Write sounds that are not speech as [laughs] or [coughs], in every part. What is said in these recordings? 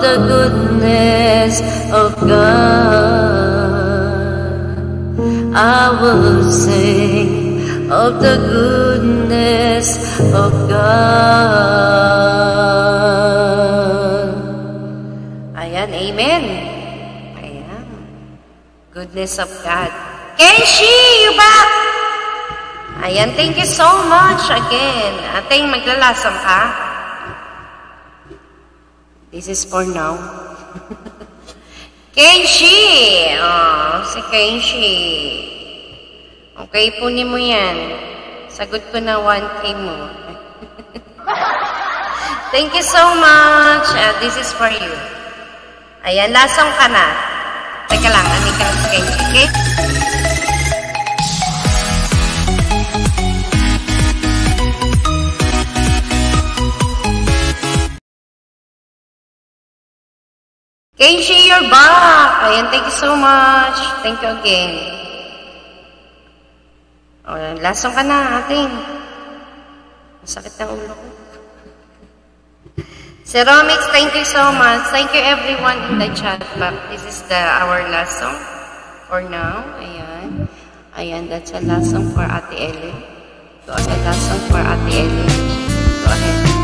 the goodness of God. I will sing of the goodness of God. Ayan, amen. Ayan. Goodness of God. Kenshi, you back? Ayan, thank you so much again. Ating maglalasang ka. This is for now. Kenshi! Oh, si Kenshi. Okay, punin mo yan. Sagot ko na 1K mo. [laughs] Thank you so much. Uh, this is for you. Ayan, lasong ka na. Teka lang, anin Kenshi, okay? Kenshi, you're back! Ayan, thank you so much. Thank you again. O, lasong ka na, ating. Masakit ng ulo ko. [laughs] Ceramics, thank you so much. Thank you everyone in the chat box. This is the our last song for now. Ayan. Ayan, that's a last song for Ate Ellen. Ito ang last song for Ate Ellen. Go ahead.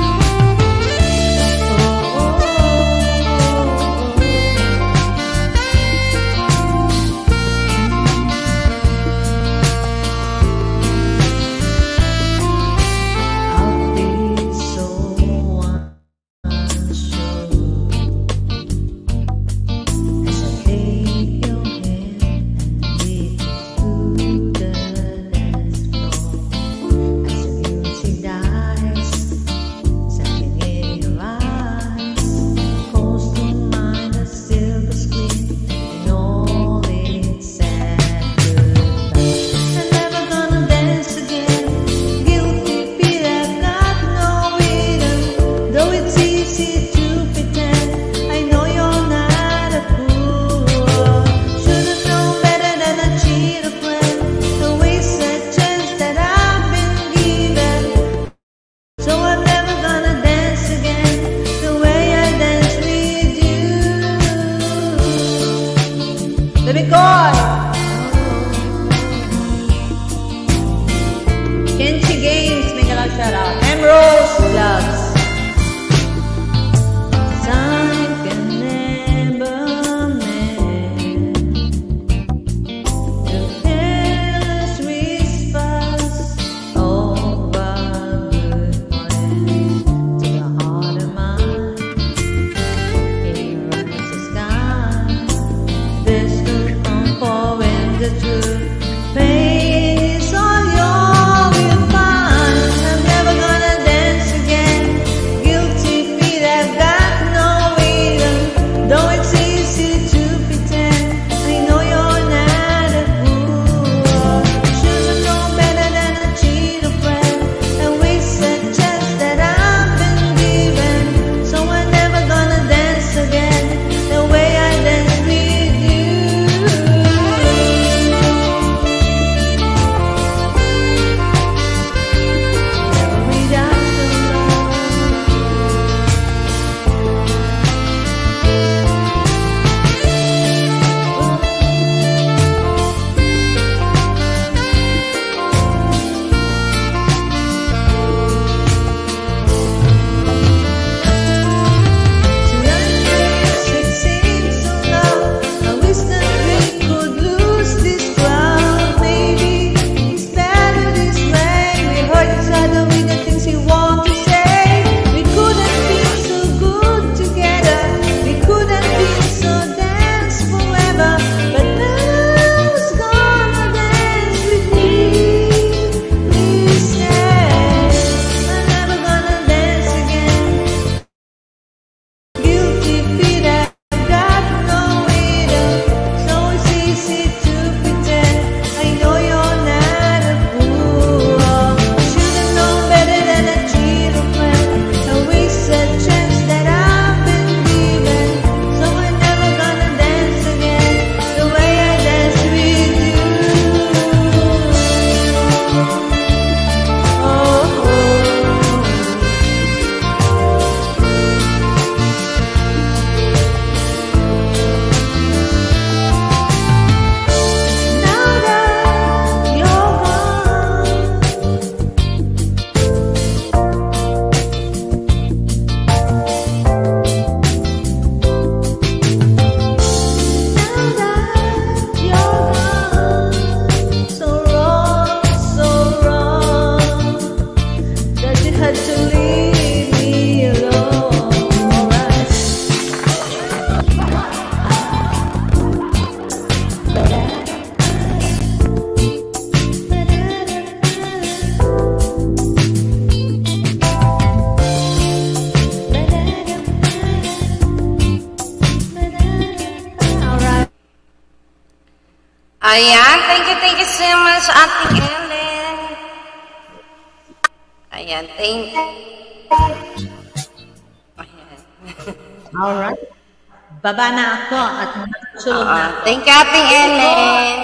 Thank you, Ate Ellen.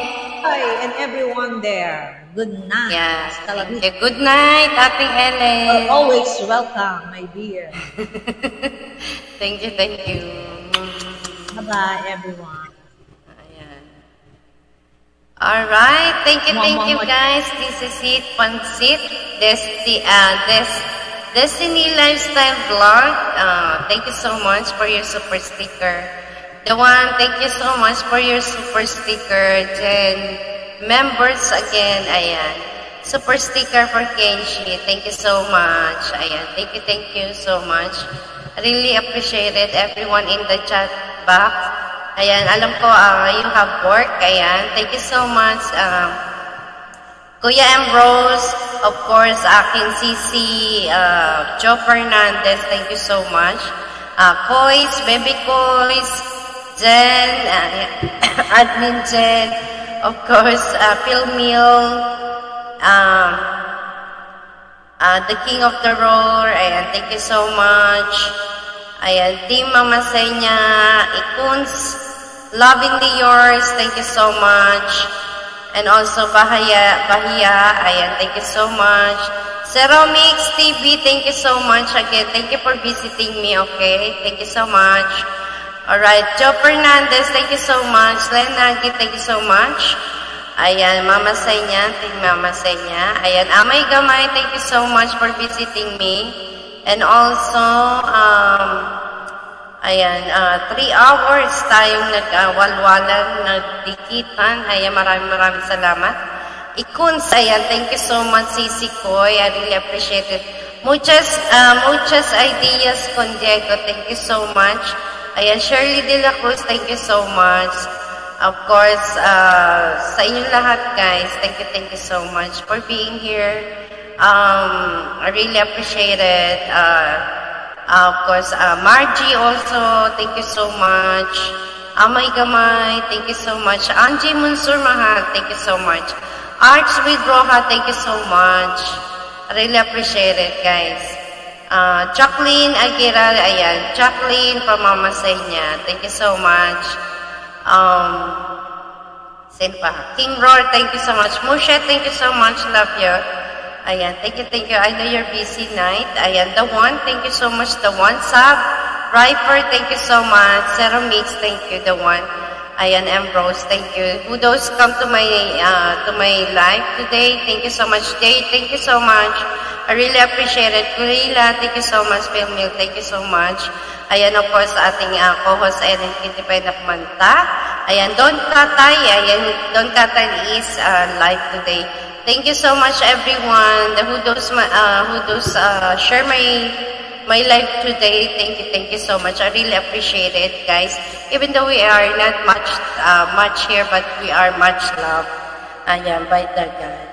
Hi, and everyone there. Good night. Yeah, thank you. Good night, Ate Ellen. You're always welcome, my dear. [laughs] Thank you, thank you. Bye-bye, everyone. Ayan. Alright, thank you, thank you guys. This is it, Pansit, Desti, uh, Des, Destiny Lifestyle Vlog. Uh, thank you so much for your super sticker. The one, thank you so much for your super sticker. Then, members again, ayan. Super sticker for Kenshi. Thank you so much. Ayan, thank you, thank you so much. Really appreciate it, everyone in the chat box. Ayan, alam ko, uh, you have work. Ayan, thank you so much. Um, Kuya Ambrose, of course, aking Sisi, uh, Joe Fernandez, thank you so much. Uh, Kois, Baby Kois, Jen, uh, [coughs] Admin Jen, of course, uh, Phil Mill, um, uh, the King of the Roar, ayan, thank you so much. Ayan, Team Mama Senya, Ikuns, Lovingly Yours, thank you so much. And also Bahaya, Bahia, ayan, thank you so much. Ceromix TV, thank you so much again. Thank you for visiting me, okay? Thank you so much. Alright, Joe Fernandez, thank you so much. Lenagi, thank you so much. Ayan, Mama Senya, thank Mama Senya. Ayan, Amay Gamay, thank you so much for visiting me. And also, um, ayan, uh, three hours tayong nag-walwalan, nagdikitan. Ayan, maraming maraming salamat. Ikuns, ayan, thank you so much, Sisi Koy. I really appreciate it. Muchas, uh, muchas ideas con Diego. Thank you so much. Ayan, Shirley De La Cruz, thank you so much. Of course, uh, sa inyong lahat, guys, thank you, thank you so much for being here. Um, I really appreciate it. Uh, uh, of course, uh, Margie also, thank you so much. Amay Gamay, thank you so much. Angie Munsur Mahal, thank you so much. Arts with Roja, thank you so much. I really appreciate it, guys. Uh, Jacqueline Aguirre, ayan. Jacqueline Mama Senya, thank you so much. Um, Sino pa? King Roar, thank you so much. Musha, thank you so much. Love you. Ayan, thank you, thank you. I know you're busy night. Ayan, the one, thank you so much. The one sub. Riper, thank you so much. Ceramics, thank you. The one. Ayan, Ambrose, thank you. Who those come to my uh, to my live today? Thank you so much. Jay, thank you so much. I really appreciate it. Kurila, thank you so much. Phil Mill, thank you so much. Ayan, of course, ating uh, co-host Ellen Kitipay na kumanta. Ayan, Don Katay. Ayan, Don Katay is uh, live today. Thank you so much, everyone. The who those, uh, who those uh, share my my life today. Thank you, thank you so much. I really appreciate it, guys. Even though we are not much uh, much here, but we are much loved. Ayan, by the God.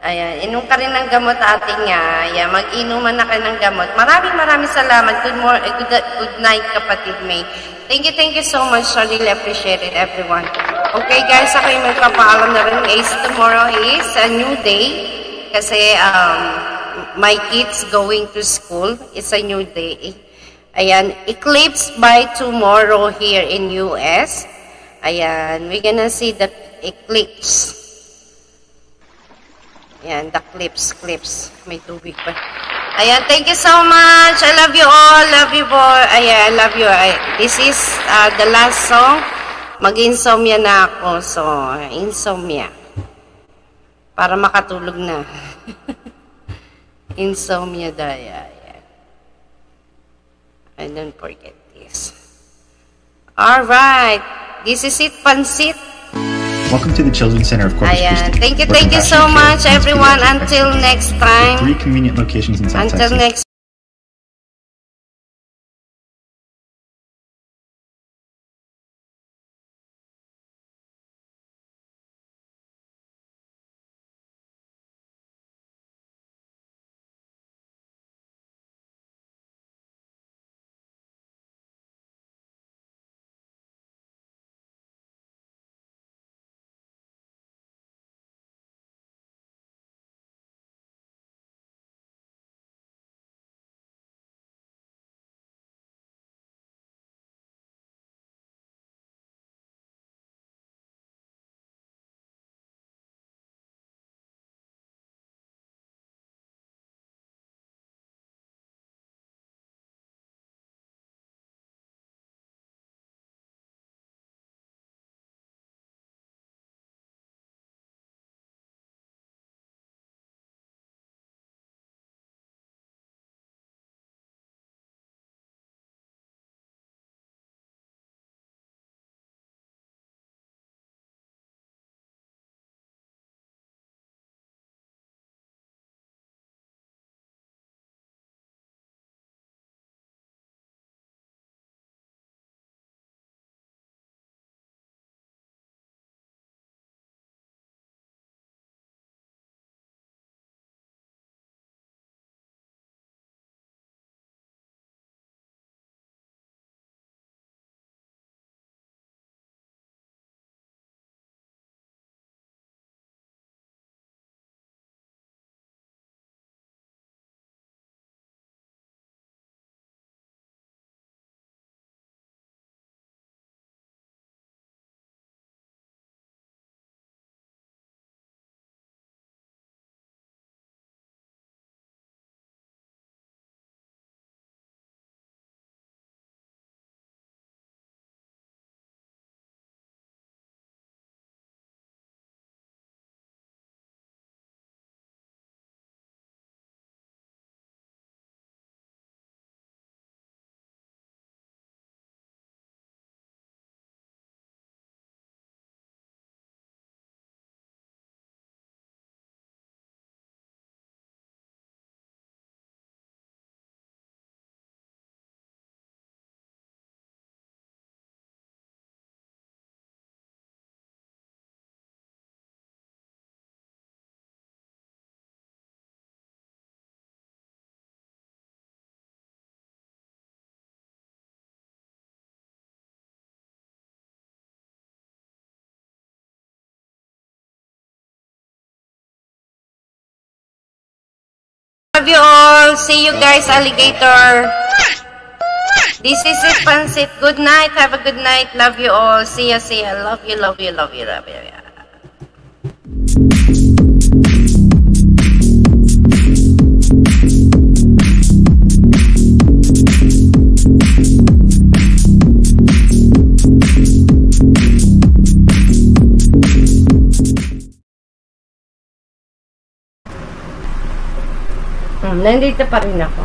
Ayan, inom ka rin ng gamot ating nga. Ayan, mag-inuman na ka ng gamot. Maraming maraming salamat. Good, more, eh, good, good night, kapatid May. Thank you, thank you so much. I really appreciate it, everyone. Okay, guys, ako yung magpapaalam na rin. Is tomorrow is a new day. Kasi, um, my kids going to school. It's a new day. Ayan, eclipse by tomorrow here in US. Ayan, we're gonna see the eclipse. Ayan, the clips, clips. May tubig pa. Ayan, thank you so much. I love you all. Love you boy. Ayan, I love you. I, this is uh, the last song. Mag-insomnia na ako. So, insomnia. Para makatulog na. [laughs] insomnia daya. Ayan. And don't forget this. Alright. This is it, Pansit. Welcome to the Children's Center of Corpus Ayan. Christi. Thank you, thank you so much, everyone. Until next have Three time. convenient locations in South Until Texas. next Love you all. See you guys, alligator. This is it, Pansit. Good night. Have a good night. Love you all. See ya, see ya. Love you, love you, love you, love you. Hmm, nandito pa rin ako.